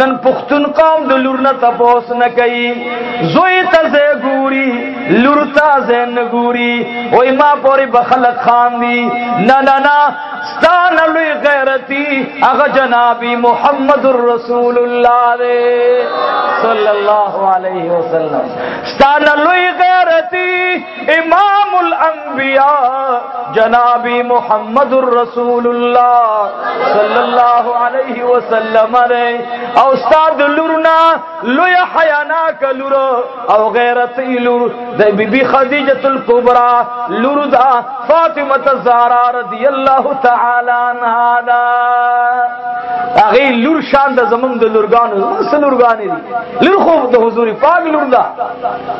نن پښتون قوم د لور نه تپوس نه کوي زوی ته زه ګوري لور ته زه نه ګوري وای ما پوری بخلق خان دی نه نه نه ستان لوی غیرتی هغه جناب محمد رسول الله دی صلی الله علیه وسلم ستان لوی غیرتی امام الانبیاء جناب محمد رسول الله صلی الله علیه وسلم ری او استاد لورنا لوی حیانا کلور او غیرت لور د بیبی خدیجه الکبرى لور دا فاطمه الزهرا رضی الله تعالی عنها دا هغه لور شان د زمونږ د لورګانو سلورګانې لور خو د حضور پاک لور دا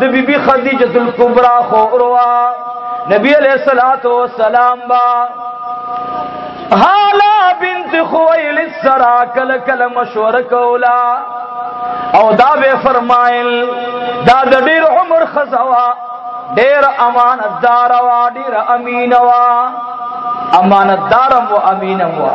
د بی بی خدیجه الکبرى خو وروا نبی علیہ الصلوۃ والسلام با حالا بنت خویل سرا کل کل مشوره کولا او دا به فرمایل دا د ډیر عمر خزوا ډیر امانتدار وا ډیر امین وا امانتدارم و امینم وا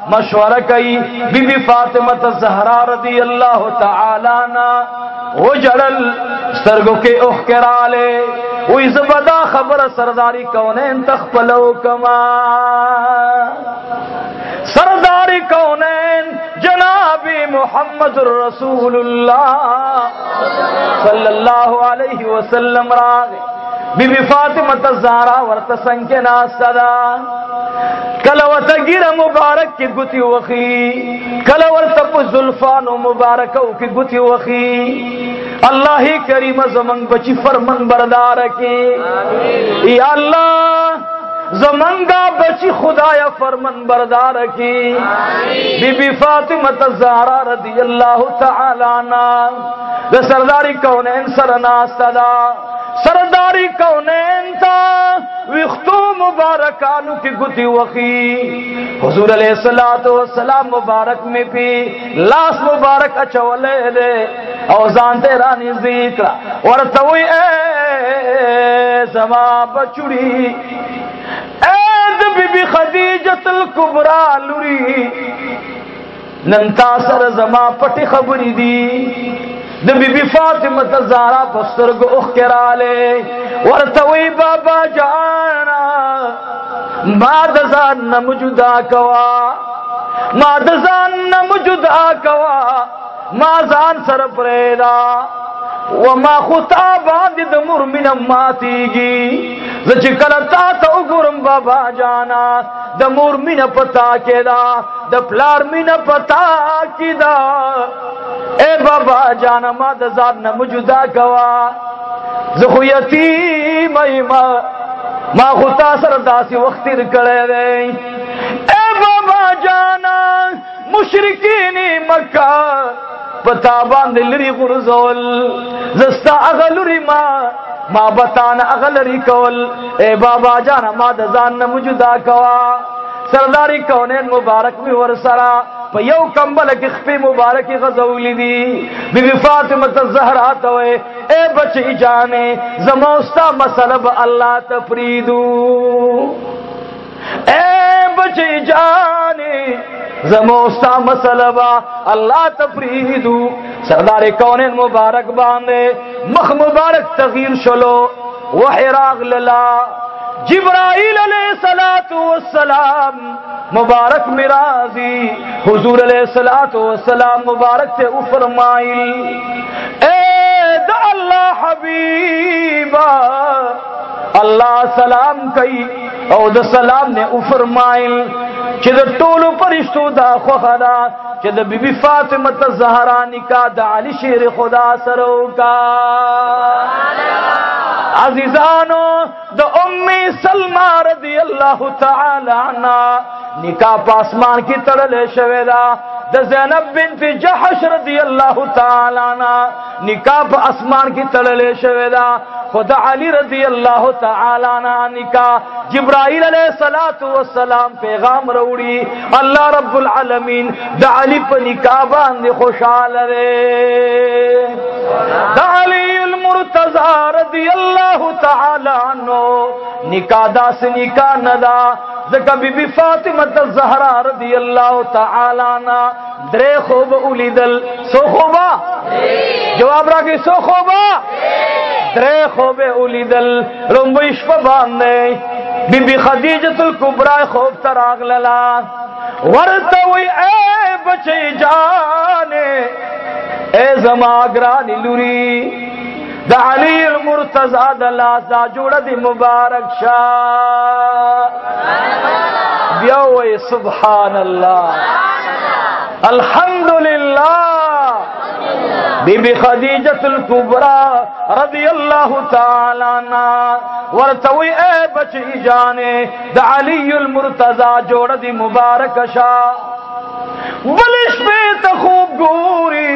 مشوره کوي بيبي فاطمه الزهرا رضی الله تعالی عنها وجړل سترګو کې اوخ کراله وې زبدا خبره سرداری کونه انت خپلو کما سرداری کونین جناب محمد رسول الله صلی الله علیه وسلم راغ بی بی فاطمه الزهرا ورته څنګه ناشته ده کله ورته ګیره مبارک کې ګوتی وخی کله ورته په زلفانو مبارکو کې ګوتی وخی الله کریم زمنګ بچی فرمن بردار کې یا الله زمنګا بچی خدایا فرمن بردار کې بی بی فاطمه الزهرا رضی الله تعالی عنہ د سرداری کونین سره ناستا دا سرداری کونین تا وختو مبارکانو کی گتی وخی حضور علیہ الصلات والسلام مبارک می پی لاس مبارک اچولې دے او ځان ته رانی ذکر ورته وی اے زما بچڑی اے د بی بی خدیجه الکبرى لوری نن تا سره زما پټي خبرې دي د بی بی فاطمه تزارا پسترګ اوخ کراله ورته وی بابا جانا ما د ځان نه موجودا کوا ما د ځان نه موجودا کوا ما ځان سره پرېدا و ما خطا باندې د مرمنه ماتيږي زه چې کله تا ته وګورم بابا جانا د مور مینه پتا کې دا د پلار مینه پتا کې دا اے بابا جان ما د ځان نه موجودا کوا زه خو یتیم ما ما خو تاسو سره داسې وخت تیر کړی دی مشرکین مکه پتا باندې لري غرزول زستا اغلری ما ما بتان اغلری کول اے بابا جان ما د ځان نه موجودا کوا سرداری کونین مبارک می ور سرا په یو کمبل کې خپې مبارکي غزولې دي بیبي فاطمه الزهرا ته وې اے بچی جانې زموستا مسلب الله تفریدو زموستا مسله با الله تفریدو سردار کونین مبارک باندې مخ مبارک تغییر شلو وحراغ للا جبرائیل علیہ الصلات والسلام مبارک مرازی حضور علیہ الصلات والسلام مبارک تے فرمائل اے دا اللہ حبیبہ الله سلام کوي او د سلام نه او فرمایل چې د ټولو پرشتو دا خوخه ده چې د بیبي فاطمه ته زهرا نکاح د علی شیر خدا سره وکا عزیزانو د ام سلمہ رضی الله تعالی عنها نکاح په اسمان کې تړل شوی دا د زینب بنت جحش رضی الله تعالی عنها نکاح په اسمان کې تړلې شوې ده خدا علی رضی الله تعالی عنہ نکاح جبرائیل علیہ الصلات والسلام پیغام وروړي الله رب العالمین د علی په نکاح باندې خوشاله ده د علی المرتضی رضی الله تعالی عنہ نکاح داس نکاح ندا ځکه بیبي فاطمه الزهرا رضی الله تعالی عنها درې خوب ولیدل سو خوبا جواب راکې سو خوبا درې خوب ولیدل لومبې شپه باندې بی بی خدیجه الکبرى خوب تراغللا ورته وی اے بچی جان اے زما گرانی لوری د علی المرتضی د لاس دا جوړه دی مبارک شا بیا وای سبحان الله الحمدلله بی بی خدیجه الکبرى رضی الله تعالی عنها ورتوی اے بچی جانے د علی المرتضی جوړه دی مبارک شا بلش په تخوب ګوري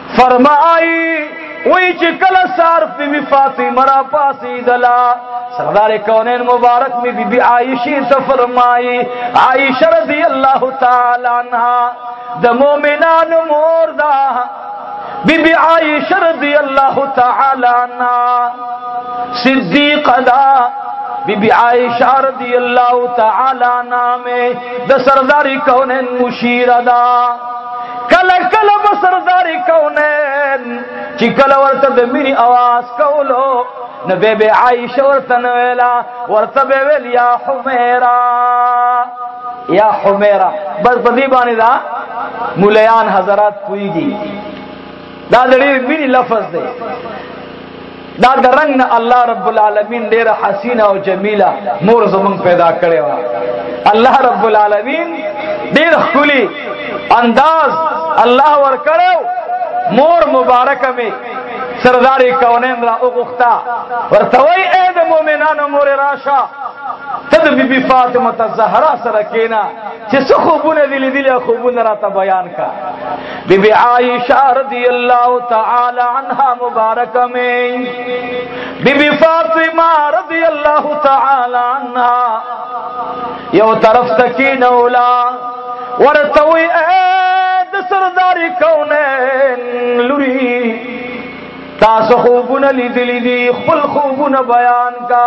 فرمایي وای چې کله سار په می فاطمه را پاسې دلا سردار کونین مبارک می بی بی عائشی ته فرمایي عائشه رضی الله تعالی عنها د مؤمنانو مور دا بی بی عائشه رضی الله تعالی عنها صدیقه دا بی بی عائشہ رضی اللہ تعالی نامے دا سرداری کونین مشیر دا کله کله به سردار کونین چې کله ورته د مینې اواز کولو نو به به عائشه ورته نه ویلا ورته به ویل یا حمیرا یا حمیرا بس په دې باندې دا مولیان حضرات پویږي دا د دې مینې لفظ دی دا د رنگ نه الله رب العالمین ډیر حسینه او جمیله مور زمون پیدا کړي وا الله رب العالمین ډیر خولي انداز الله ور کړو مور مبارک می سرداری کونین را اوغختا ورتوی اے د مومنانو مور راشا تد بی بی فاطمه الزهرا سره کینا چې څه خوبونه دي لیدلي خوبونه راته بیان کا بی بی عائشہ رضی اللہ تعالی عنہ مبارک میں بی بی فاطمہ رضی اللہ تعالی عنہ یو طرف تکی نولا ورتوی اے سرداری کونین لوری تاسو خوبونه لیدلی دي خپل خوبونه بیان کا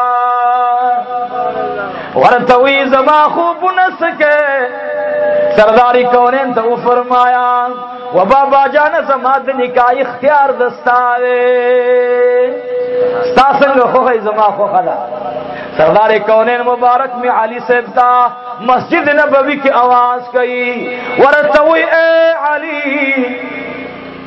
ورته وی زما خوبونه سکه سرداری کونین ته فرمایا و بابا جان زما د نکاح اختیار دستاوي ستا څنګه خوخه زما خوخه ده سردار کونین مبارک می علی صاحب تا مسجد نبوی کی آواز کئی ورتوی اے علی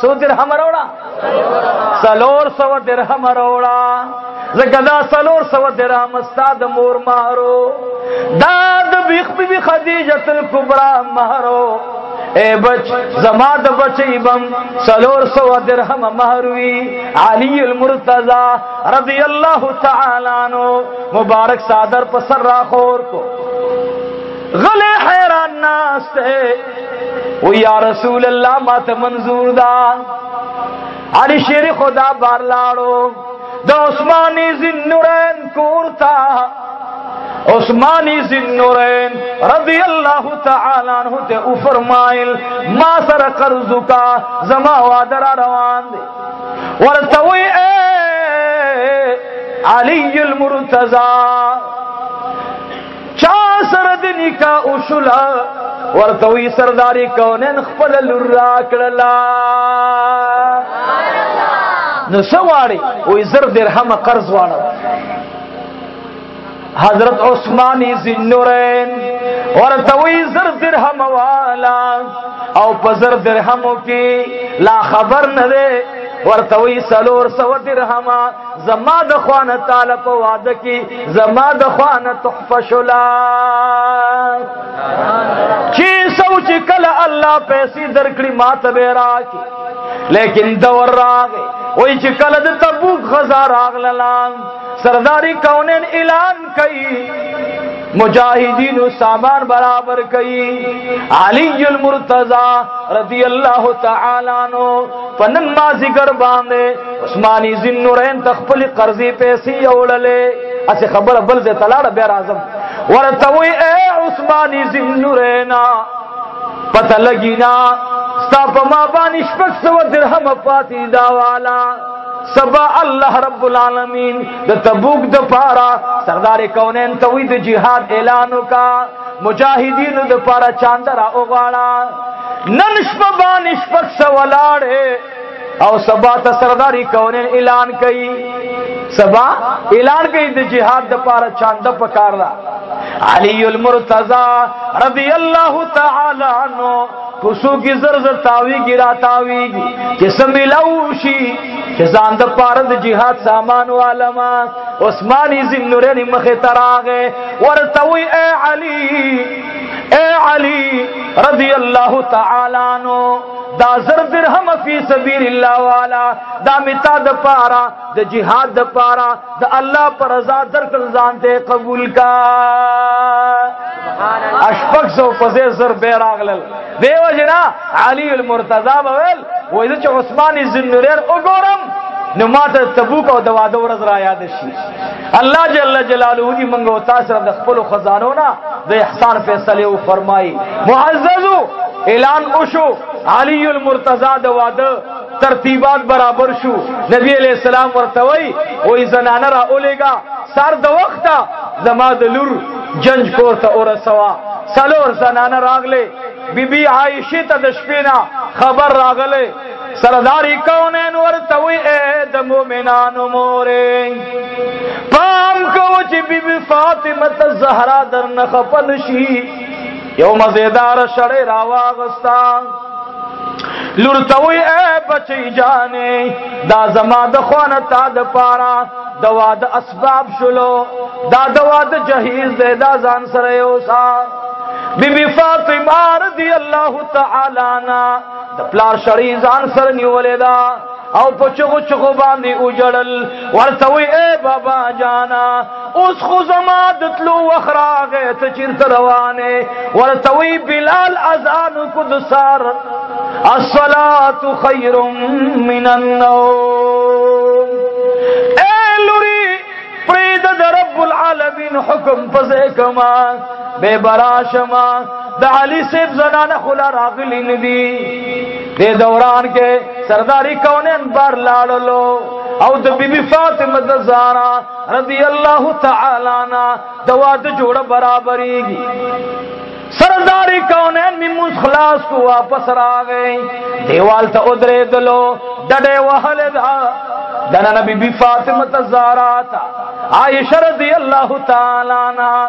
سو درهم راوړه سلور سو درهم راوړه زګه دا سلور سو درهم استاد مور مارو دا د بیخ بی خدیجه تل کبرا مارو اے بچ زما د بچی بم سلور سو درهم مہروی علی المرتضی رضی اللہ تعالی عنہ مبارک صادر پسر راخور کو غلې حیران ناشته او یا رسول الله ما ته منظور دا علی شیر خدا بار لاړو د عثماني زنورین کورتا عثماني زنورین رضی الله تعالی عنہ ته او فرمایل ما سره قرض کا زما وادر روان دي ورته وی علی المرتضی چا سره د نکاح وشولا ورته وی سرداری کونن خپل لور را کړلا نو سواړي وې زر درهم قرض واړه حضرت عثمان زنورین ورته وی زر درهم والا او په زر درهمو کې لا خبر نه ده ورته وی سلور سو درهمه زما د خوانه تعالی په وعده کې زما د خوانه تحفه شلا چې سوچ کله الله پیسې درکړي ما ته به راکې لیکن دور راغې وای چې کله د تبوک غزا راغله سرداری کونن اعلان کوي مجاهدین سامان برابر کوي علی المرتضی رضی الله تعالی عنہ پنن ما ذکر باندې عثماني زنورین تخپل قرضې پیسې اوللې اس خبر بل زه تلاړه بیا اعظم ورته وی اے عثماني زنورینا پته لګینا ستا په ما باندې شپږ سو درهم پاتې دا والا سبا الله رب العالمین د تبوک د پارا سردار کونین توی د جهاد اعلان وکا مجاهدین د پارا چاندرا اوغاړه نن شپه باندې شپه سولاړې او سبا ته سرداری کونین اعلان کړي سبا اعلان کړي د جهاد د پارا چاند پکار دا علی المرتضی رضی الله تعالی عنہ کوسو کی زر زر تاوی کی را تاوی کی سمی لوشی چې ځان د پاره د جهاد سامان والما عثماني زنورنی مخه تراغه ورته وی اے علی اے علی رضی الله تعالی عنہ دا زر درهم فی سبیل الله والا دا متا د پاره د جهاد د پاره د الله پر رضا درک ځان ته قبول کا اشفق سو پزې زر به راغلل دیو جنا علی المرتضی وویل وای چې عثمان ذنوریر وګورم نو ماته تبوک او د واده ورځ را یاد شي الله جل جلاله دې موږ او تاسو د خپل خزانو نه د احسان فیصله او فرمایي معززو اعلان وشو علی المرتضی د واده ترتیبات برابر شو نبی علیہ السلام ورته وای وای زنانه را اولېګا سر د وخته زما د لور جنج کور ته ورسوا سلور زنانه راغله بیبي عائشه ته د شپې نه خبر راغله سرداری کونین ورته وی اے د مومنانو مورې پام کو چې بیبي فاطمه زهرا درنه خپل شي یو مزیدار شړې راواغستا لور ته وی اے بچی جانې دا زما د خوانه تا د پارا د واد اسباب شلو دا د واد جهیز دې دا ځان سره یو سا بی بی فاطمه رضی الله تعالی عنها د پلار شړې ځان سره نیولې دا او په چغو چغو باندې وجړل ورته وی اے بابا جانا اوس خو زما د تلو وخت راغی ته چیرته روانې ورته وی بلال اذان کو د سار الصلاه خیر من النوم اے لوري پرید د رب العالمین حکم پزې کما بے براشما د علی سیف زنانه خلا راغلی ندی دې دوران کې سرداری کونن بار لاړلو او د بیبي فاطمه د زارا رضی الله تعالی عنہ د واده جوړه برابرېږي سرداری کونین می موس خلاص کو واپس راغی دیوال ته ادرې دلو ډډه وهل دا دنا نبی بی فاطمه زارا تا عائشہ رضی الله تعالی عنها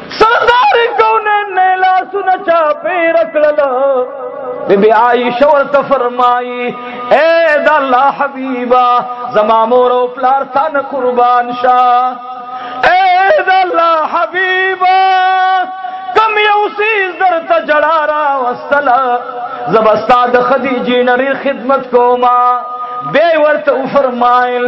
سردار کونین نه لاسونه چا پیر کړل بی بی عائشہ ورته فرمایي اے د الله حبیبا زما مور او پلار ستانه قربان شه الله حبيبا کم یو سیز در ته جړا را وستلا زبستا د خدیجې نری خدمت کوما به ورته فرمایل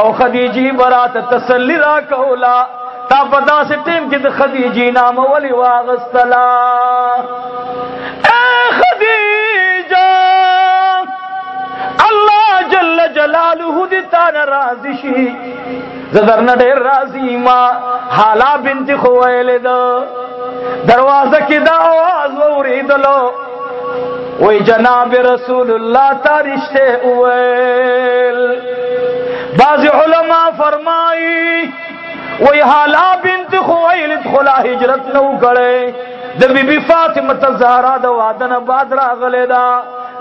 او خدیجی برات تسلی را کولا تا په داسې ټیم کې د خدیجی نام ولې واغستلا اے خدیجه الله جل جلاله دې تا ناراض شي زدرن ډېر راضي ما حالا بنت خویل ده دروازه کې دا आवाज وریدلو وی جناب رسول الله تا رشته اویل بعض علما فرمایي وی حالا بنت خویلد خلا هجرت نو کړي د بیبي فاطمه الزهرا د واده نه بعد راغله دا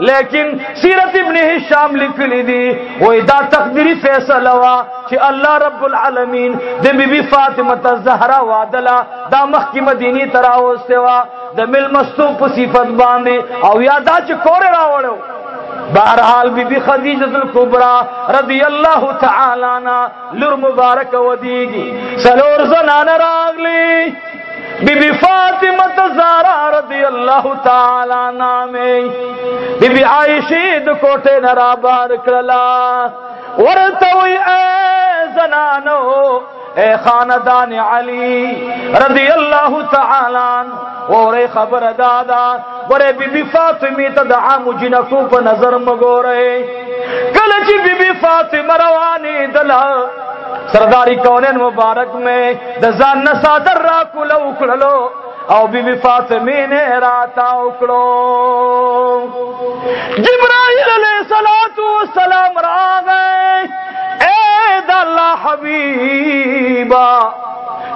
لیکن سیرت ابن هشام لیکلی دی وای دا تقدیری فیصله وا چې الله رب العالمین د بیبي فاطمه الزهرا وادلا دا مخکې مدینی تراوسته وا د ملمستو په صفت باندې او یا دا چې کور راوړو بہرحال بی بی خدیجہ الکبرا رضی اللہ تعالی عنہ لور مبارک ودیگی سلور زنان راغلی بی بی فاطمہ زارا رضی اللہ تعالی عنہ میں بی بی عائشہ د کوټه نرا بار کړلا ورته وی اے زنانو اے خاندان علی رضی اللہ تعالی اور خبر دادا ورے بی بی فاطمی تا دا عام جنکو پا نظر مگو رہے کلچی بی بی فاطمہ روانی دلا سرداری کونین مبارک میں دزان نسادر را کلو کلو او بی بی فاطمه نه راتا وکړو جبرائیل علیہ الصلوۃ والسلام راغې اے د الله حبیبا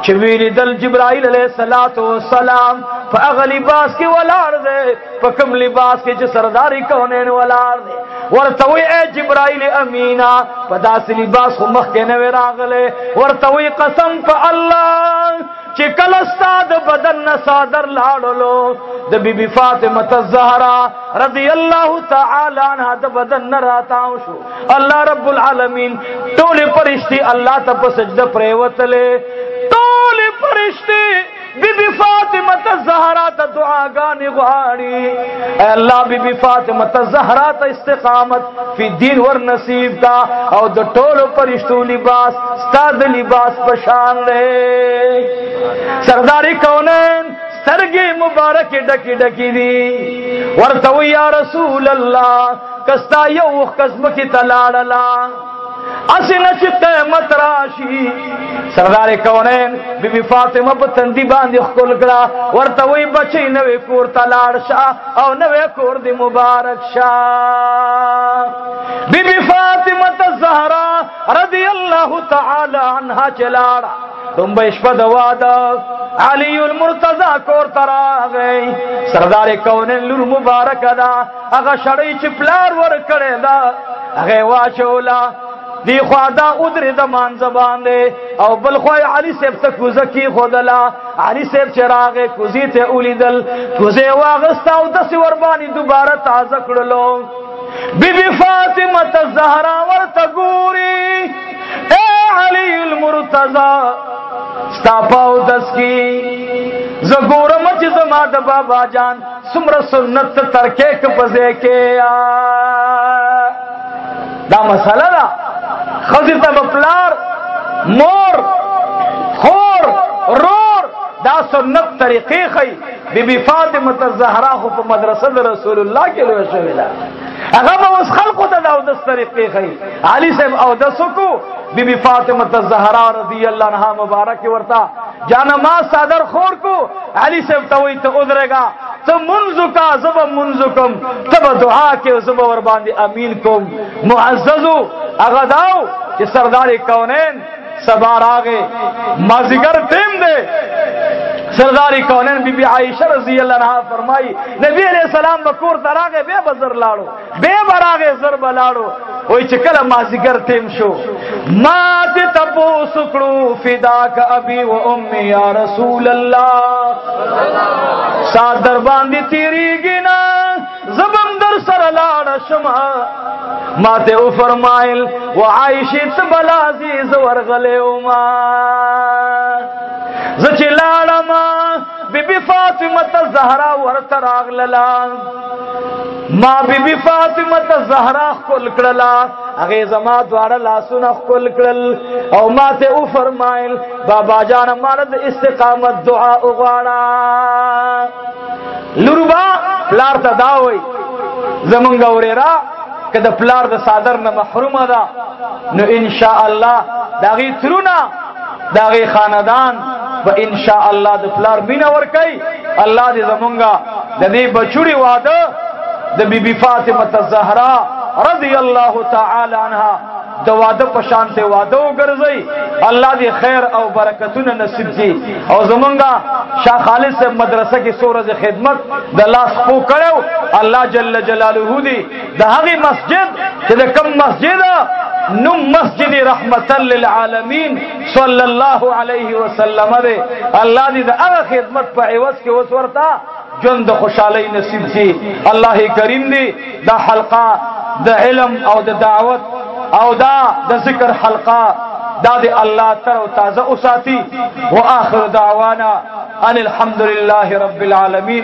چې ویری دل جبرائیل علیہ الصلوۃ والسلام په هغه لباس کې ولاړ دی په کوم لباس کې چې سرداری کونین ولاړ دی ورته وی اے جبرائیل امینا په داسې لباس خو مخ کې نه راغله ورته وی قسم په الله چې کله ستا د بدن نه صادر لاړلو د بیبي فاطمه الزهرا رضی الله تعالی عنها د بدن نه راتاو شو الله رب العالمین ټول پرشتي الله ته په سجده پریوتلې ټول پرشتي بیبي فاطمه الزهرا ته دعاګانې غواړي الله بیبي فاطمه الزهرا ته استقامت فی دین ور نصیب کا او د ټولو پرشتو لباس ستا د لباس په شان دی سرداری کونین سترګې مبارک ډکی ډکی دي ورته یا رسول الله کستا یو وخت کسب کی تلاړلا اسی نه چې قیامت راشي سردار کونین بی بی فاطمه په تندی باندې خپل کړه ورته وی بچی نوې کور ته لاړ شه او نوې کور دی مبارک شه بی بی فاطمه الزهرا رضی الله تعالی عنها چلاړ دومبه شپه د واده علی المرتضی کور تراغی سردار کونین لور مبارک ده هغه شړی چې پلار ور کړی دا هغه واچولا دی خو دا ادری د مان زبان دی او بل خو علی سیف ته کوزه کی خودلا علی سیف چراغ کوزی ته اولیدل کوزه واغستا او د سور باندې دوباره تازه کړلو بیبی فاطمه الزهرا ورته ګوري اے علی المرتضی ستا پاو دس کی زګورم چې زما د بابا جان څومره سنت ته ترکه کې پځه کې دا مسله ده خزر ته بپلار مور خور رور دا سنت طریقې خي بی بی فاطمه الزهرا خو په مدرسه د رسول الله کې لوي شوې ده هغه به اوس خلقو ته دا د طریقې خي علي صاحب او د سکو بی بی فاطمه الزهرا رضی الله عنها مبارک ورتا جانما صدر خور کو علي صاحب ته وي ته ودرېګا ته منځو کا زب منځو کوم ته به دعا کې زب ور باندې امين کوم معززو هغه داو چې سردار کونین سبا راغې مازیګر تیم دی سرداری کونین بی بی عائشہ رضی اللہ عنہ فرمائی نبی علیہ السلام بکور تراغه به بزر لاړو به براغه زر بلاړو وای چې کله ما ذکر تیم شو ما دې تپو سکړو فداک ابي و امي يا رسول الله سات در باندې تیریږي نه زبم در سره لاړ شمه ما ته او فرمایل و عائشه تبل عزیز ورغله او ما زچ لاړم بی بی فاطمه الزهرا ورته راغللا ما بی بی فاطمه ته زهرا خپل کړلا هغه زما دواړه لاسونه خپل کړل او ما ته او فرمایل بابا جان مال د استقامت دعا وغواړه لوربا لار ته دا وای زمونږ اورېرا که د پلار د صادر نه محرومه ده نو ان شاء الله دا غي ترونه داغه خاندان و ان شاء الله د پلار مینا ور کوي الله دې زمونږه د دې بچوړي واده د بیبي فاطمه الزهرا رضی الله تعالی عنها د واده په شان ته واده وګرځي الله دې خیر او برکتونه نصیب کړي او زمونږه شاه خالص مدرسه کې سورج خدمت د لاس پو کړو الله جل جلاله دې د هغه مسجد چې د کم مسجد نو مسجد رحمت للعالمین صلی الله علیه وسلم دی الله دې د هغه خدمت په عوض کې اوس ورته ژوند خوشحالي نصیب شي الله کریم دې دا حلقه د علم او د دعوت او دا د ذکر حلقه دا دې الله تر او تازه اوساتی واخر دعوانا ان الحمد لله رب العالمین